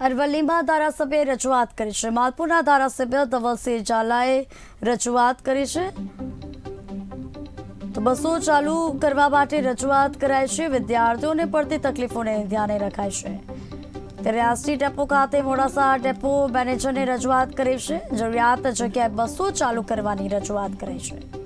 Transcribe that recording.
અરવલ્લીમાં ધારાસભ્યએ રજૂઆત કરી છે. માલપુરના ધારાસભ્ય ધવલસિંહ ઝાલાએ રજૂઆત કરી છે. તો બસો ચાલુ કરવા માટે રજૂઆત કરાય છે. વિદ્યાર્થીઓને પડતી તકલીફોને ધ્યાને રખાય છે. ત્યારે આસટી ડેપો ખાતે મોડાસા ડેપો મેનેજરને રજૂઆત કરી છે. જરૂરિયાત જગ્યાએ બસો ચાલુ કરવાની રજૂઆત કરી છે.